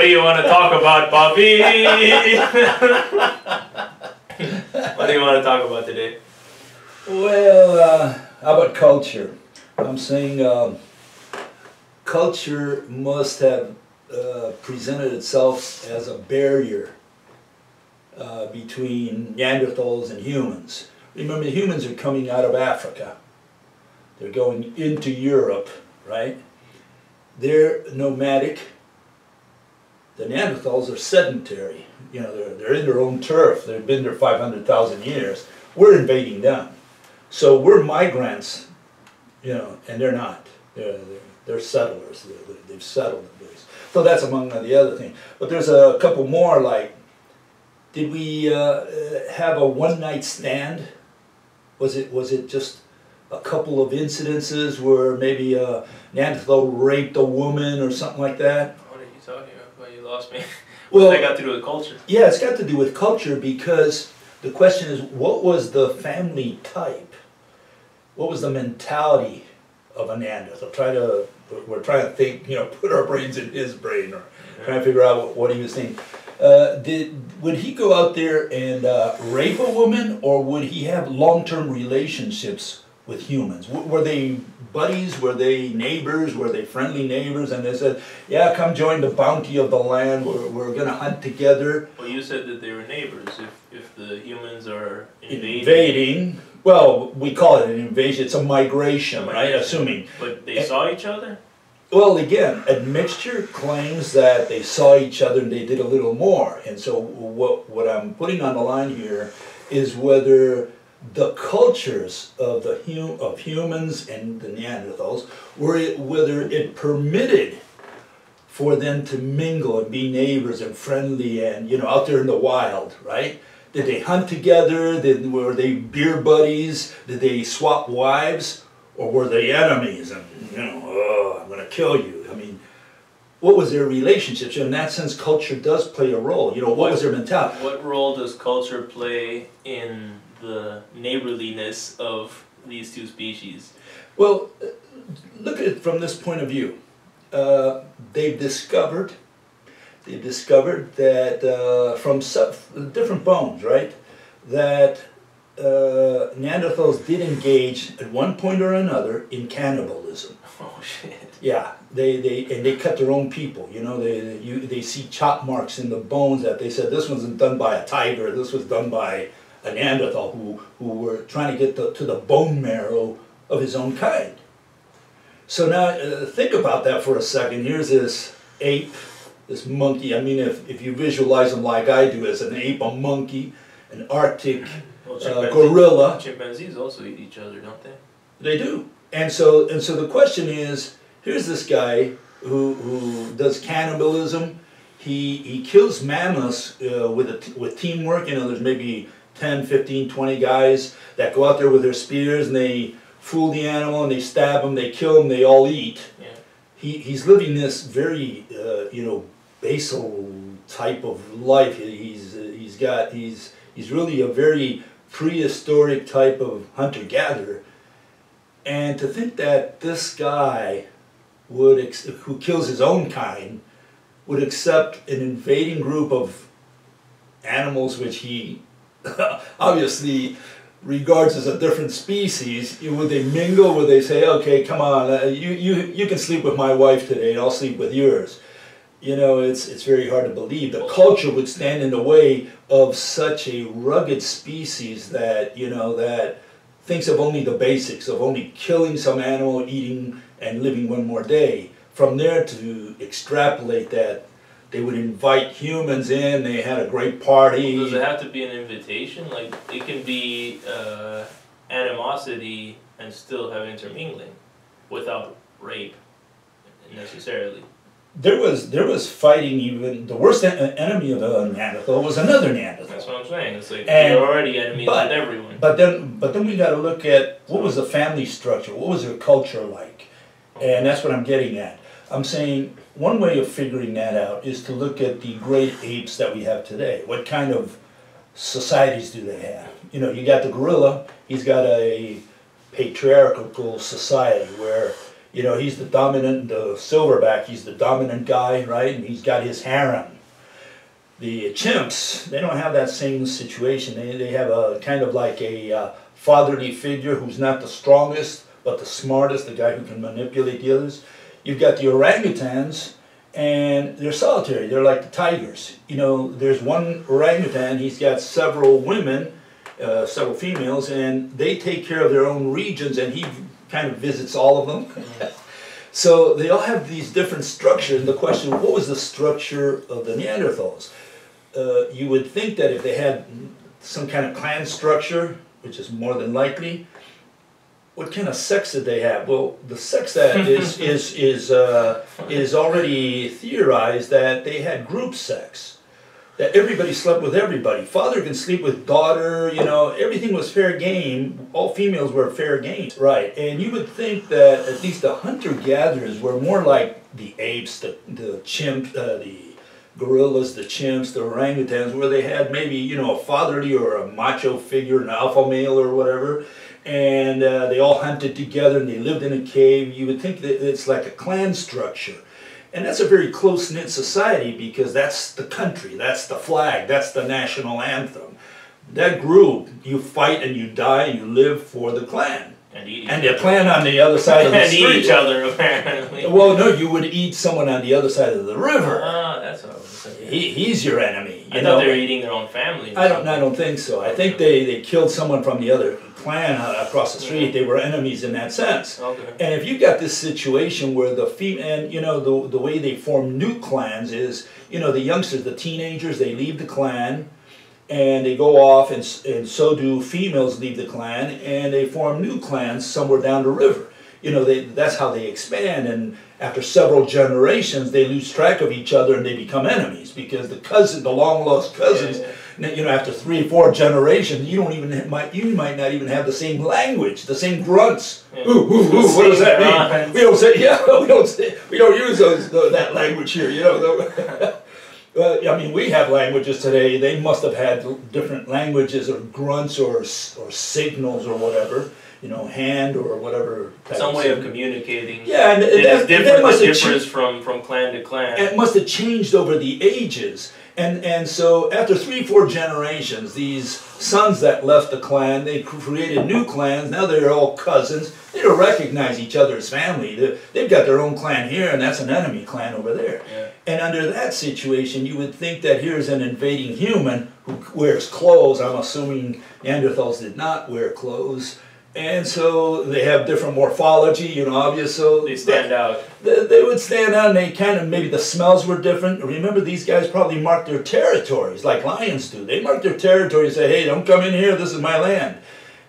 what do you want to talk about, Bobby? what do you want to talk about today? Well, uh, how about culture? I'm saying um, culture must have uh, presented itself as a barrier uh, between Neanderthals and humans. Remember, humans are coming out of Africa. They're going into Europe, right? They're nomadic. The Neanderthals are sedentary. You know, they're, they're in their own turf. They've been there 500,000 years. We're invading them. So we're migrants, you know, and they're not. They're, they're, they're settlers. They're, they've settled the place. So that's among the other things. But there's a couple more like, did we uh, have a one-night stand? Was it, was it just a couple of incidences where maybe a Neanderthal raped a woman or something like that? What are you talking about? Well, you lost me. Well, that got to do with culture? Yeah, it's got to do with culture because the question is, what was the family type? What was the mentality of a Neanderthal? Try to, we're trying to think, you know, put our brains in his brain or trying to figure out what, what he was thinking. Uh, did would he go out there and uh, rape a woman, or would he have long-term relationships with humans? W- were they buddies? Were they neighbors? Were they friendly neighbors? And they said, "Yeah, come join the bounty of the land. We're, we're going to hunt together." Well, you said that they were neighbors. If, if the humans are invading, Invading. Well, we call it an invasion. It's a migration, right? Assuming. but they saw each other. Well, again, admixture claims that they saw each other and they did a little more. And so, what, what I'm putting on the line here is whether the cultures of the hum, of humans and the Neanderthals were it, whether it permitted for them to mingle and be neighbors and friendly and you know out there in the wild, right? Did they hunt together? Did were they beer buddies? Did they swap wives? Or were they enemies and you know, oh, I'm gonna kill you? I mean, what was their relationship? So in that sense, culture does play a role. You know, what was their mentality? What role does culture play in the neighborliness of these two species? Well, look at it from this point of view. Uh, they've discovered, they've discovered that uh, from sub, different bones, right? That uh, Neanderthals did engage at one point or another in cannibalism. Oh shit. Yeah, they, they and they cut their own people. You know, they they, you, they see chop marks in the bones that they said this wasn't done by a tiger. This was done by a Neanderthal who who were trying to get the, to the bone marrow of his own kind. So now uh, think about that for a second. Here's this ape, this monkey. I mean, if if you visualize them like I do as an ape, a monkey, an Arctic Well, uh, gorilla. Chimpanzees also eat each other, don't they? They do. And so and so the question is, here's this guy who who does cannibalism. He he kills mammoths uh, with a t- with teamwork. You know, there's maybe 10, 15, 20 guys that go out there with their spears and they fool the animal and they stab them, they kill them, they all eat. Yeah. He he's living this very uh, you know basal type of life. He- He's he's got he's he's really a very prehistoric type of hunter gatherer. And to think that this guy would, ex- who kills his own kind, would accept an invading group of animals which he obviously regards as a different species, would they mingle? Would they say, okay, come on, uh, you, you, you can sleep with my wife today and I'll sleep with yours? You know, it's, it's very hard to believe. The culture would stand in the way of such a rugged species that, you know, that thinks of only the basics, of only killing some animal, eating, and living one more day. From there to extrapolate that they would invite humans in, they had a great party. Does it have to be an invitation? Like it can be uh, animosity and still have intermingling, without rape necessarily. there was there was fighting even the worst en- enemy of a Neanderthal was another Neanderthal. That's what I'm saying. It's like And- you're already enemies but- with everyone. But then but then we got to look at what was the family structure, what was their culture like, and that's what I'm getting at. I'm saying one way of figuring that out is to look at the great apes that we have today. What kind of societies do they have? You know, you got the gorilla. He's got a patriarchal society where You know, he's the dominant, the silverback, he's the dominant guy, right? And he's got his harem. The chimps, they don't have that same situation. They, they have a kind of like a uh, fatherly figure who's not the strongest, but the smartest, the guy who can manipulate the others. You've got the orangutans, and they're solitary. They're like the tigers. You know, there's one orangutan, he's got several women, uh, several females, and they take care of their own regions, and he kind of visits all of them. so they all have these different structures. And The question, what was the structure of the Neanderthals? Uh, you would think that if they had some kind of clan structure, which is more than likely, what kind of sex did they have? Well, the sex that is is is uh, is already theorized that they had group sex, that everybody slept with everybody. Father can sleep with daughter. You know, everything was fair game. All females were fair game, right? And you would think that at least the hunter gatherers were more like the apes, the the chimp, uh, the gorillas, the chimps, the orangutans, where they had maybe you know a fatherly or a macho figure, an alpha male or whatever, and uh, they all hunted together and they lived in a cave. You would think that it's like a clan structure. And that's a very close knit society because that's the country, that's the flag, that's the national anthem. That group, you fight and you die and you live for the clan. And eat And the clan on the other side of the and eat each other apparently. Well, no, you would eat someone on the other side of the river. Ah, that's what I was saying. He, he's your enemy. You I know? thought they were eating their own family. I don't. I don't think so. I think they, they killed someone from the other clan uh, across the street. They were enemies in that sense. Okay. And if you've got this situation where the female, and you know the the way they form new clans is, you know, the youngsters, the teenagers, they leave the clan, and they go off, and and so do females leave the clan, and they form new clans somewhere down the river. You know, they that's how they expand, and after several generations, they lose track of each other and they become enemies because the cousin, the long lost cousins, Yeah, n- you know, after three, four generations, you don't even might you might not even have the same language, the same grunts. Yeah. Ooh, ooh, ooh, what does that mean? We don't say, yeah, we don't say, we don't use those tho- that language here, you know. Well, I mean, we have languages today. They must have had different languages or grunts or or signals or whatever, you know, hand or whatever. Some way of communicating. Yeah, and It that, is that different. must differs changed. from from clan to clan. It must have changed over the ages. And, and so after three, four generations, these sons that left the clan, they created new clans. Now they're all cousins. They don't recognize each other as family. They- They've got their own clan here, and that's an enemy clan over there. Yeah. And under that situation, you would think that here's an invading human who wears clothes. I'm assuming Neanderthals did not wear clothes. And so they have different morphology, you know, obviously. So They stand out. they, they would stand out and they kind of maybe the smells were different. Remember, these guys probably marked their territories like lions do. They mark their territory and say, "Hey, don't come in here. This is my land."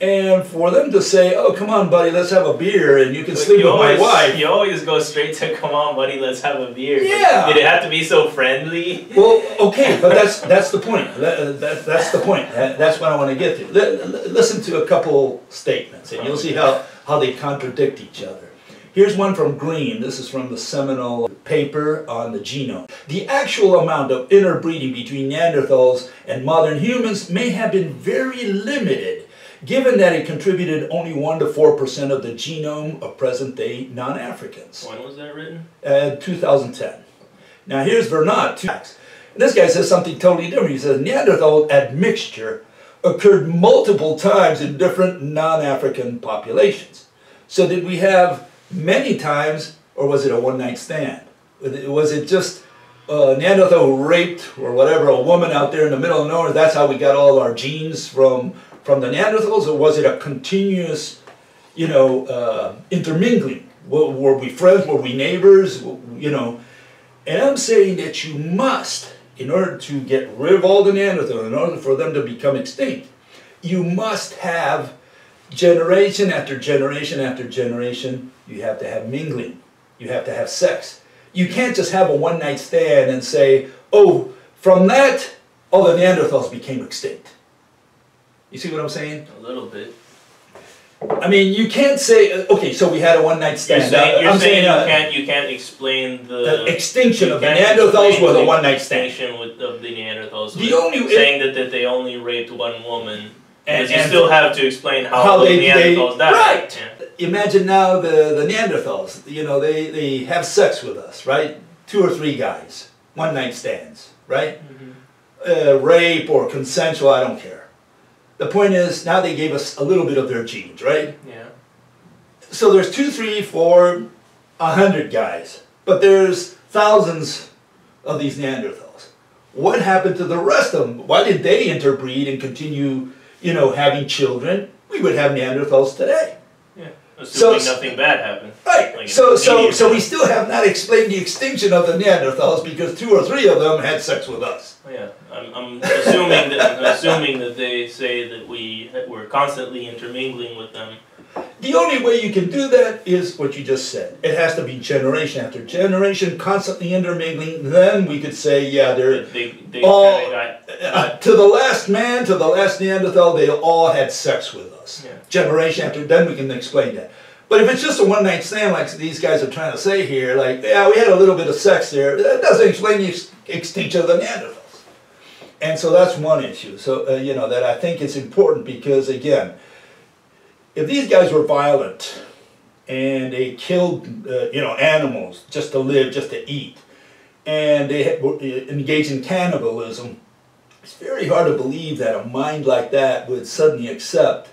And for them to say, "Oh, come on, buddy, let's have a beer and you can But sleep you with always, my wife." You always go straight to "Come on, buddy, let's have a beer." But Yeah. Did it have to be so friendly? Well, okay, but that's that's the point. That, uh, that, that's the point. That, that's what I want to get to. Li- li- listen to a couple statements, and you'll see how, how they contradict each other. Here's one from Green. This is from the seminal paper on the genome. The actual amount of interbreeding between Neanderthals and modern humans may have been very limited, given that it contributed only 1 to 4% of the genome of present day non Africans When was that written? uh, 2010. Now here's Vernot. And this guy says something totally different. He says Neanderthal admixture occurred multiple times in different non-African populations. So did we have many times, or was it a one-night stand? Was it just uh, Neanderthal raped or whatever a woman out there in the middle of nowhere? That's how we got all our genes from from the Neanderthals, or was it a continuous you know, uh, intermingling. Were, were we friends? Were we neighbors? You know, and I'm saying that you must, in order to get rid of all the Neanderthals, in order for them to become extinct, you must have generation after generation after generation. You have to have mingling. You have to have sex. You can't just have a one night stand and say, "Oh, from that, all the Neanderthals became extinct." You see what I'm saying? A little bit. I mean, you can't say, uh, okay, so we had a one night You're stand. saying, Uh, you're I'm saying saying you uh, can't you can't explain the, the extinction of the Neanderthals explain was a one night stand. extinction with, of the Neanderthals. The with only- saying that, that they only raped one woman. And- Because you and- still have to explain how, How those they- they- Neanderthals died. right. Yeah. imagine now the, the Neanderthals, you know, they, they have sex with us, right? Two or three guys, one night stands, right? Uh, rape or consensual, I don't care. The point is, now they gave us a little bit of their genes, right? Yeah. So there's two, three, four, a hundred guys, but there's thousands of these Neanderthals. What happened to the rest of them? Why did they interbreed and continue, you know, having children? We would have Neanderthals today. Assuming So- nothing bad happened. Right. Like so so so we still have not explained the extinction of the Neanderthals because two or three of them had sex with us. Oh, Yeah, I'm, I'm assuming that I'm assuming that they say that we we're constantly intermingling with them. The only way you can do that is what you just said. It has to be generation after generation, constantly intermingling. Then we could say, yeah, they're They they got uh, to the last man, to the last Neanderthal, they all had sex with us. Yeah. Generation after, then we can explain that. But if it's just a one night stand, like these guys are trying to say here, like, yeah, we had a little bit of sex there, that doesn't explain the ex- extinction of the Neanderthals. And so that's one issue. So, uh, you know, that I think is important because, again, if these guys were violent and they killed, uh, you know, animals just to live, just to eat, and they were, uh, engaged in cannibalism, it's very hard to believe that a mind like that would suddenly accept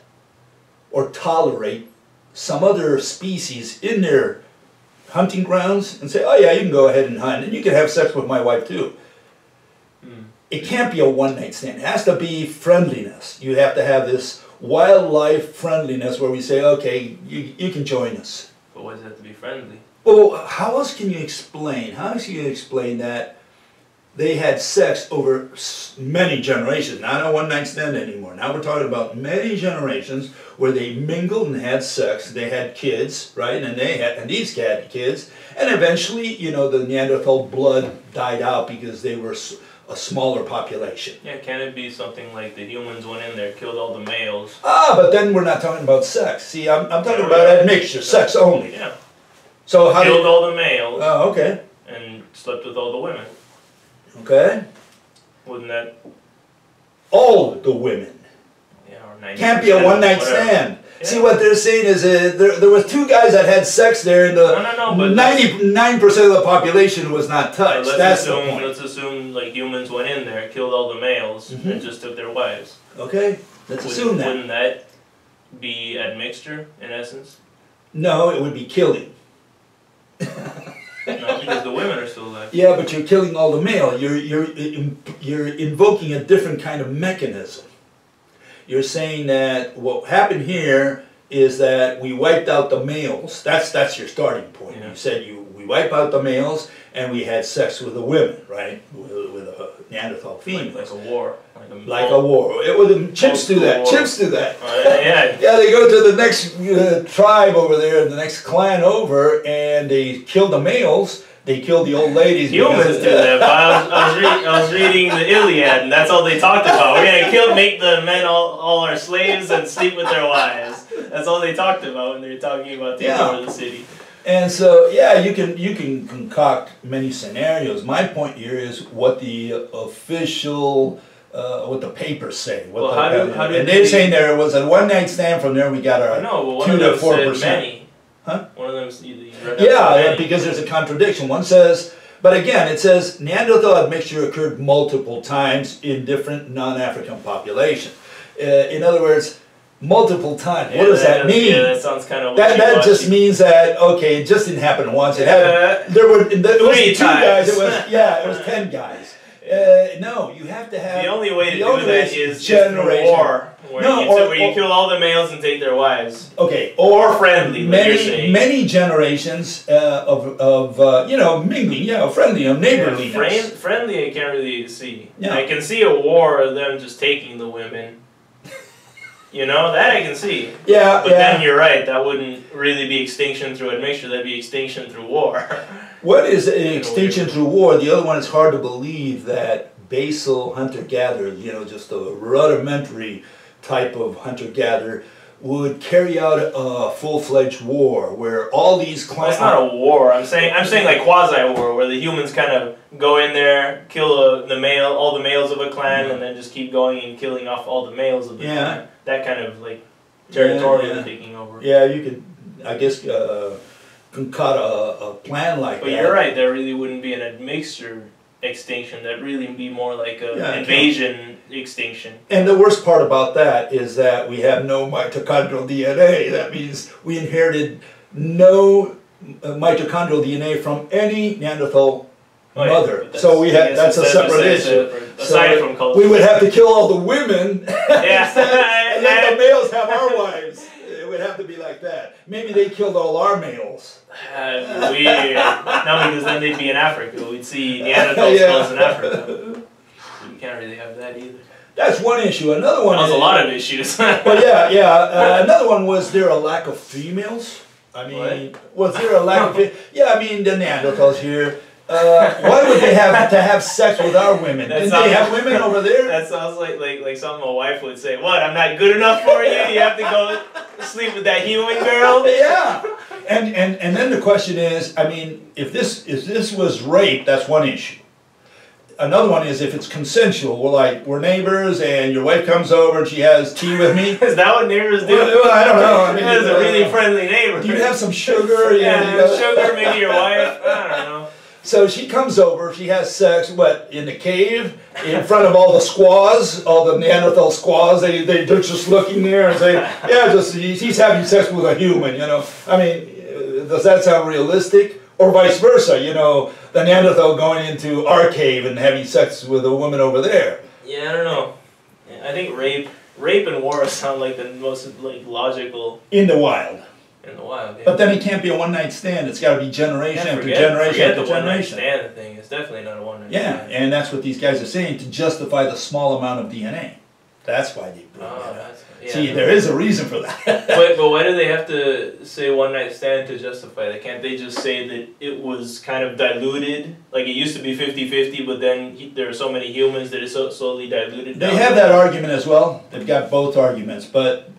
or tolerate some other species in their hunting grounds and say, oh yeah, you can go ahead and hunt and you can have sex with my wife too. Mm. It can't be a one night stand. It has to be friendliness. You have to have this wildlife friendliness where we say, okay, you, you can join us. but why does it have to be friendly? Well, how else can you explain? How else can you explain that they had sex over many generations? Not a one night stand anymore. Now we're talking about many generations where they mingled and had sex. They had kids, right? And they had, and these had kids. And eventually, you know, the Neanderthal blood died out because they were a smaller population. Yeah, can it be something like the humans went in there, killed all the males? Ah, but then we're not talking about sex. See, I'm, I'm talking about that mixture, sex only. Yeah, So how killed you, all the males oh, okay, and slept with all the women. okay. Wouldn't that? All the women. Yeah, or 90 Can't be a one night stand. See what they're saying is uh, there, there was two guys that had sex there, and No, no, no, the but ninety nine percent of the population was not touched. let's That's the assume point. let's assume like humans went in there, killed all the males, Mhm. and just took their wives. Okay, let's Wouldn't- assume that. Wouldn't that be admixture in essence? No, it would be killing. No, because the women are still alive. Yeah, but you're killing all the male. You're you're you're invoking a different kind of mechanism. You're saying that what happened here is that we wiped out the males. That's that's your starting point. Yeah. You said you we wipe out the males and we had sex with the women, right? With, with a Neanderthal female. like a war. Like a, Like a war. It was chimps do that. War. Chimps do that. Uh, yeah, Yeah, they go to the next uh, tribe over there, the next clan over, and they kill the males. They killed the old ladies. Humans do that, but I was, I, was re- I was reading the Iliad, and that's all they talked about. We're gonna kill, make the men all, all our slaves and sleep with their wives. That's all they talked about when they were talking about taking Yeah. over the city. And so, yeah, you can you can concoct many scenarios. My point here is what the official, uh, what the papers say. What Well, the, how do- how do and they're we- saying there was a one night stand. From there, we got our one two to four percent. many. Huh? One of them s- you- you Yeah, because there's a contradiction. One says, but again, it says Neanderthal admixture occurred multiple times in different non-African populations. Uh, in other words, multiple times. Yeah, what does that, does- mean? Yeah, that sounds kind of That, that just means that okay, it just didn't happen once. It happened. There were it was two guys. It was times. yeah, it was ten guys. Uh, no, you have to have the only way to do only way that is just generation. through war, where, No, you, or- where you or- kill all the males and take their wives. Okay, or Or friendly, many many generations uh, of of uh, you know mingling, yeah, friendly, of neighborliness. Friend, friendly, I can't really see. Yeah. I can see a war of them just taking the women. You know that I can see, yeah, but yeah. then you're right. That wouldn't really be extinction through admixture. That'd be extinction through war. What is an extinction through war? The other one is hard to believe that basal hunter gatherers, you know, just a rudimentary type of hunter gatherer, would carry out a full fledged war where all these well, clans. it's not a war. I'm saying I'm saying like quasi war, where the humans kind of go in there, kill a, the male, all the males of a clan, and then just keep going and killing off all the males of the Yeah. clan. That kind of like territorial yeah. taking over. Yeah, you could. I guess, uh, concoct a, a plan like But that. But you're right. There really wouldn't be an admixture extinction. That really be more like a Yeah, invasion extinction. And the worst part about that is that we have no mitochondrial DNA. That means we inherited no uh, mitochondrial DNA from any Neanderthal Oh, yeah, mother. So we have that's a separate issue. separate- So Aside from culture. we would have to kill all the women Yeah. and let the males have our wives. It would have to be like that. Maybe they killed all our males. Be weird. no, because then they'd be in Africa. We'd see Neanderthal Yeah. skulls in Africa. You can't really have that either. That's one issue. Another one That was is a lot of issues. But yeah, yeah. Uh, another one was there a lack of females? I mean, was there a lack of? Yeah, I mean the Neanderthals here. Uh, why would they have to have sex with our women? That Didn't they have women over there? That sounds like, like like something my wife would say. What? I'm not good enough for you. You have to go sleep with that human girl. Yeah, and and and then the question is, I mean, if this if this was rape, that's one issue. Another one is if it's consensual. We're like we're neighbors, and your wife comes over and she has tea with me. Is that what neighbors do? Well, I don't know. I mean, that is a really uh, friendly neighbor. Do you have some sugar? Yeah, you go- sugar, maybe your wife. I don't know. So she comes over, she has sex, what, in the cave, in front of all the squaws, all the Neanderthal squaws, they, they, they're just looking there and saying, yeah, just, he's having sex with a human, you know. I mean, uh, does that sound realistic? Or vice versa, you know, the Neanderthal going into our cave and having sex with a woman over there. Yeah, I don't know. I think rape, rape and war sound like the most like logical In the wild. In the wild. Yeah. But then it can't be a one night stand, it's gotta be generation Yeah, after generation forget after the one night stand thing. It's definitely not a one night Yeah, stand. and that's what these guys are saying to justify the small amount of DNA. That's why they bring Oh, that up. yeah. See, there is a reason for that. but, but why do they have to say one night stand to justify that? Can't they just say that it was kind of diluted? Like it used to be 50 50, but then he, there are so many humans that it's so slowly diluted they down. have that argument as well. They've got both arguments, but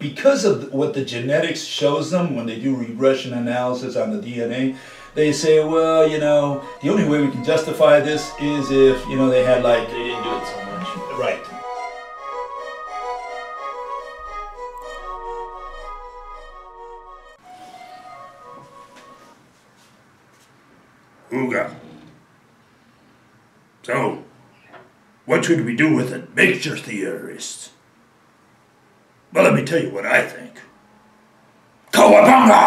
because of what the genetics shows them when they do regression analysis on the DNA, they say, well, you know, the only way we can justify this is if you know they had like They didn't do it so much. right. Ooga. So, what should we do with it, mixture theorists? Well, let me tell you what I think. Cowabunga!